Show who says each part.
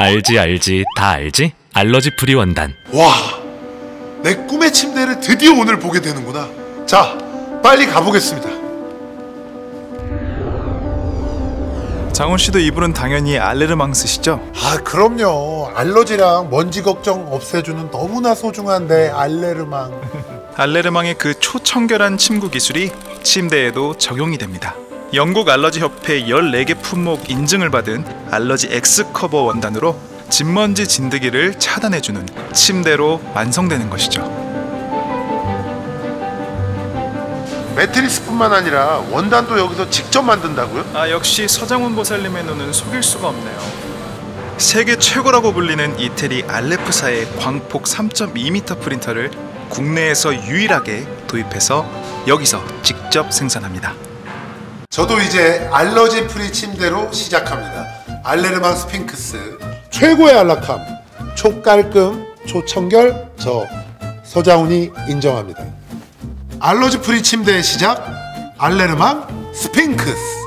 Speaker 1: 알지 알지 다 알지 allergy free 원단
Speaker 2: 와, 내 꿈의 침대를 드디어 오늘 보게 되는구나. 자, 빨리 가보겠습니다.
Speaker 3: 장훈 씨도 이분은 당연히 알레르망 쓰시죠?
Speaker 2: 아, 그럼요. allergy랑 먼지 걱정 없애주는 너무나 소중한 내 알레르망.
Speaker 3: 알레르망의 그 초청결한 침구 기술이 침대에도 적용이 됩니다. 영국 알러지 협회 14개 품목 인증을 받은 알러지 X 커버 원단으로 진먼지 진드기를 차단해주는 침대로 완성되는 것이죠.
Speaker 2: 매트리스뿐만 아니라 원단도 여기서 직접 만든다고요?
Speaker 3: 아 역시 서장훈 보살님의 눈은 속일 수가 없네요. 세계 최고라고 불리는 이태리 알레프사의 광폭 3.2m 프린터를 국내에서 유일하게 도입해서 여기서 직접 생산합니다.
Speaker 2: 저도 이제 allergy free 침대로 시작합니다. 알레르망 스핑크스 최고의 안락함, 초깔끔, 초청결 저 서장훈이 인정합니다. allergy free 침대의 시작 알레르망 스핑크스